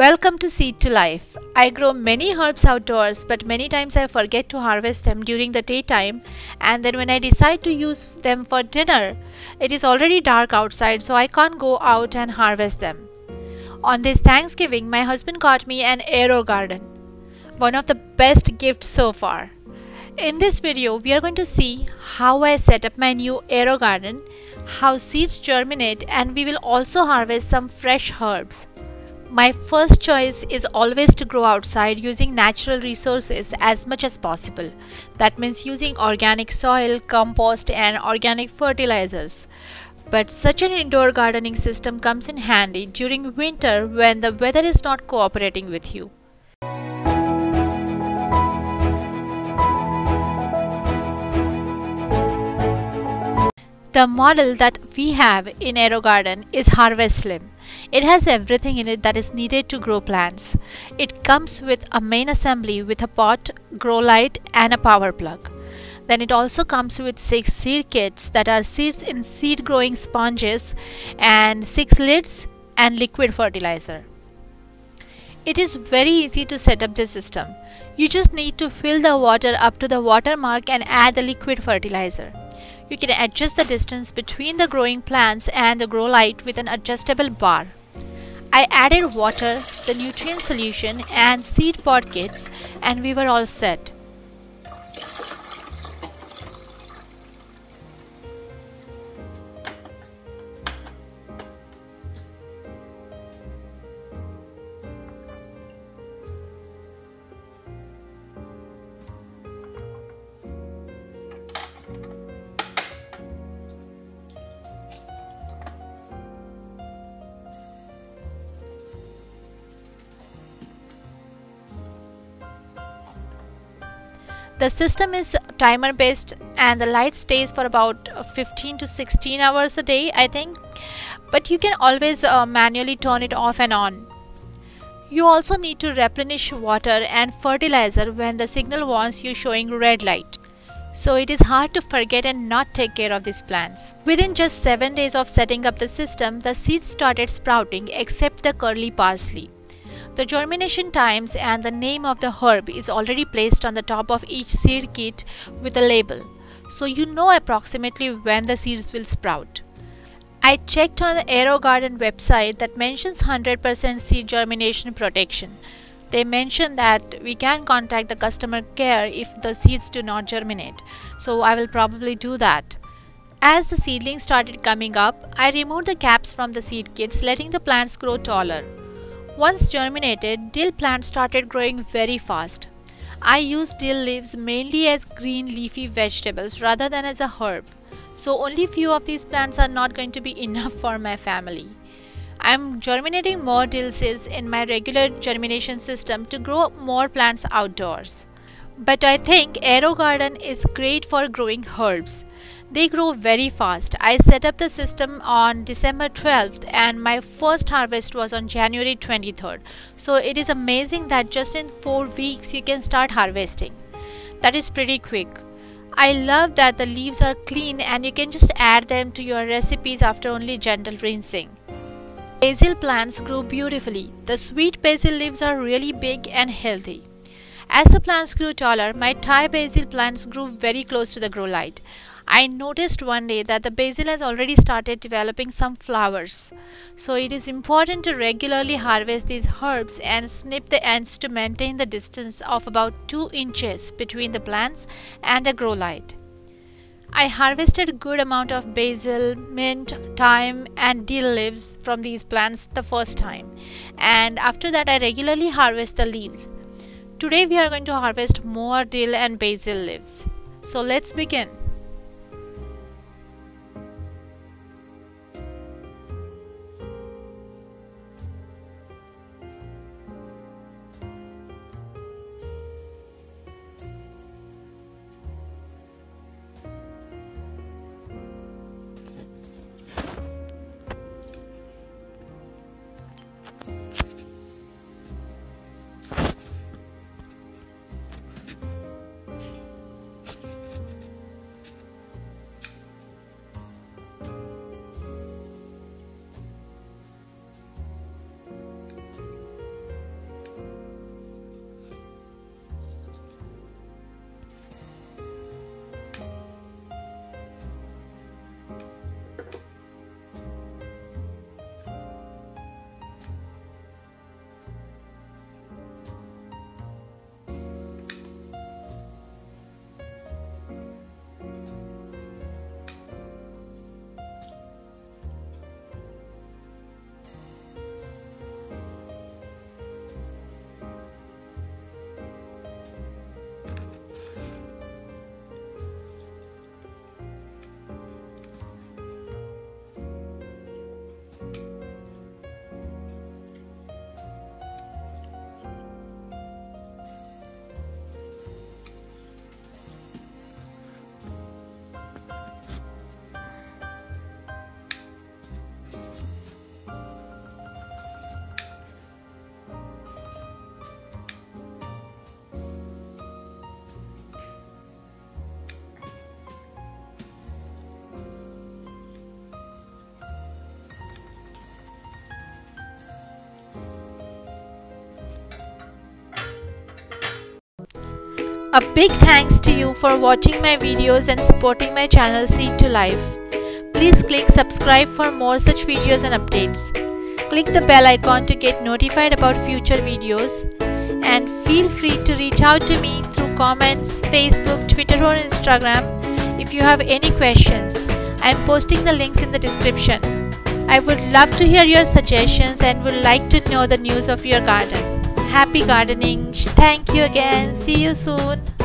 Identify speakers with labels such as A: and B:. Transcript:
A: Welcome to Seed to Life. I grow many herbs outdoors, but many times I forget to harvest them during the daytime, and then when I decide to use them for dinner, it is already dark outside, so I can't go out and harvest them. On this Thanksgiving, my husband got me an AeroGarden, one of the best gifts so far. In this video, we are going to see how I set up my new AeroGarden, how seeds germinate, and we will also harvest some fresh herbs. My first choice is always to grow outside using natural resources as much as possible. That means using organic soil, compost, and organic fertilizers. But such an indoor gardening system comes in handy during winter when the weather is not cooperating with you. The model that we have in AeroGarden is Harvest Slim. It has everything in it that is needed to grow plants. It comes with a main assembly with a pot, grow light and a power plug. Then it also comes with 6 seed kits that are seeds in seed growing sponges and 6 lids and liquid fertilizer. It is very easy to set up this system. You just need to fill the water up to the water mark and add the liquid fertilizer. You can adjust the distance between the growing plants and the grow light with an adjustable bar. I added water, the nutrient solution and seed pod kits and we were all set. The system is timer based and the light stays for about 15 to 16 hours a day, I think. But you can always uh, manually turn it off and on. You also need to replenish water and fertilizer when the signal warns you showing red light. So it is hard to forget and not take care of these plants. Within just 7 days of setting up the system, the seeds started sprouting except the curly parsley. The germination times and the name of the herb is already placed on the top of each seed kit with a label, so you know approximately when the seeds will sprout. I checked on the AeroGarden website that mentions 100% seed germination protection. They mention that we can contact the customer care if the seeds do not germinate, so I will probably do that. As the seedlings started coming up, I removed the caps from the seed kits, letting the plants grow taller. Once germinated, dill plants started growing very fast. I use dill leaves mainly as green leafy vegetables rather than as a herb. So only few of these plants are not going to be enough for my family. I am germinating more dill seeds in my regular germination system to grow more plants outdoors. But I think AeroGarden is great for growing herbs. They grow very fast. I set up the system on December 12th and my first harvest was on January 23rd. So it is amazing that just in 4 weeks you can start harvesting. That is pretty quick. I love that the leaves are clean and you can just add them to your recipes after only gentle rinsing. Basil plants grow beautifully. The sweet basil leaves are really big and healthy. As the plants grew taller, my Thai basil plants grew very close to the grow light. I noticed one day that the basil has already started developing some flowers. So it is important to regularly harvest these herbs and snip the ends to maintain the distance of about 2 inches between the plants and the grow light. I harvested a good amount of basil, mint, thyme and dill leaves from these plants the first time and after that I regularly harvest the leaves. Today we are going to harvest more dill and basil leaves. So let's begin. A big thanks to you for watching my videos and supporting my channel Seed to Life. Please click subscribe for more such videos and updates. Click the bell icon to get notified about future videos and feel free to reach out to me through comments, Facebook, Twitter or Instagram if you have any questions. I am posting the links in the description. I would love to hear your suggestions and would like to know the news of your garden. Happy gardening. Thank you again. See you soon.